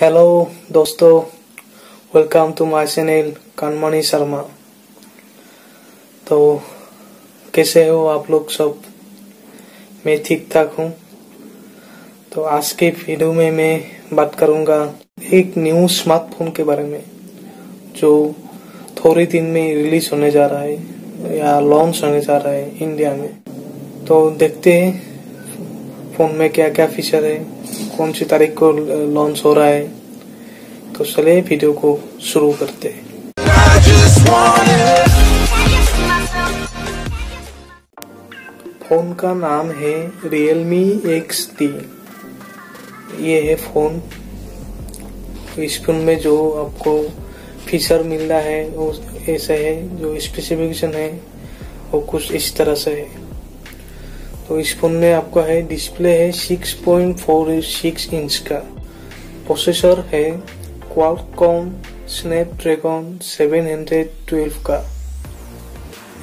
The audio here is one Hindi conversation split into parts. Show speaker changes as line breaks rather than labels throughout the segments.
हेलो दोस्तों. Welcome to my channel Kanmani Sharma तो कैसे हो आप लोग सब? मैं ठीक ठाक हूँ. तो आज के वीडियो में मैं बात करूँगा एक न्यू स्मार्टफ़ोन के बारे में, जो थोड़े दिन में रिलीज़ होने जा रहा है, या लॉन्च होने जा रहा है इंडिया में. तो देखते हैं फ़ोन में क्या क्या फीचर है कौन सी तारीख को लॉन्च हो रहा है? तो चले वीडियो को शुरू करते हैं। फ़ोन का नाम है Realme XT ये है फ़ोन। इस फ़ोन में जो आपको फीचर मिल रहा है, वो ऐसा है, जो स्पेसिफिकेशन है, वो कुछ इस तरह से है। तो इस फ़ोन में आपका है डिस्प्ले है 6.46 इंच का। प्रोसेसर है क्वालकॉम स्नैपड्रैगन 712 का।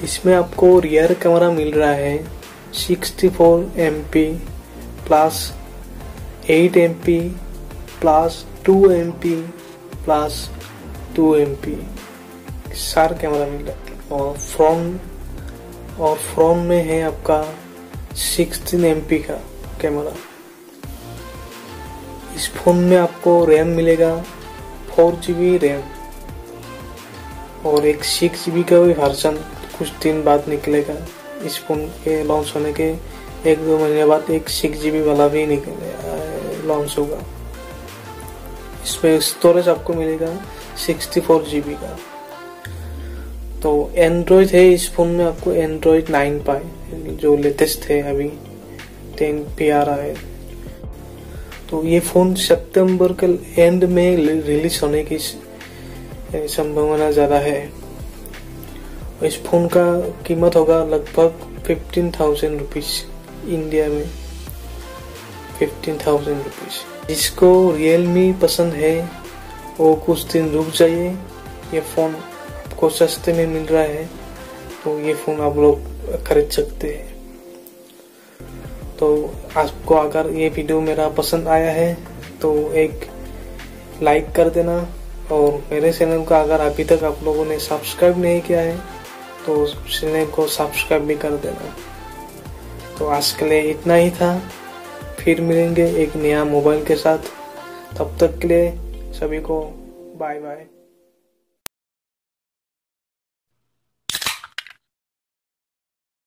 इसमें आपको रियर कैमरा मिल रहा है 64 MP plus 8 MP plus 2 MP plus 2 MP चार कैमरा मिल रहा है। और फ्रंट और फ्रंट में है आपका 16 एम का कैमरा। इस फ़ोन में आपको रैम मिलेगा, फोर जी बी रैम। और एक सिक्स जी बी का भी वर्जन कुछ दिन बाद निकलेगा। इस फ़ोन के लॉन्च होने के एक दो महीने बाद एक सिक्स जी बी वाला भी निकले लॉन्च होगा। इसमें स्टोरेज आपको मिलेगा, सिक्सटी फोर जी बी का। तो एंड्रॉयड है इस फ़ोन में आपको एंड्रॉयड नाइन पाए। जो लेटेस्ट है अभी टेन पे आ रहा है तो ये फ़ोन सितंबर के एंड में रिलीज़ होने की संभावना ज़्यादा है। इस फ़ोन का कीमत होगा लगभग फिफ्टीन थाउज़ेंड रुपीज़ इंडिया में। फिफ्टीन थाउज़ेंड रुपीज़ जिसको रियलमी पसंद है, वो कुछ दिन रुक जाइए। ये फ़ोन आपको सस्ते में मिल रहा है तो ये फ़ोन आप लोग खरीद सकते हैं। तो आपको अगर ये वीडियो मेरा पसंद आया है तो एक लाइक कर देना और मेरे चैनल को अगर अभी तक आप लोगों ने सब्सक्राइब नहीं किया है तो चैनल को सब्सक्राइब भी कर देना। तो आज के लिए इतना ही था। फिर मिलेंगे एक नया मोबाइल के साथ। तब तक के लिए सभी को बाय बाय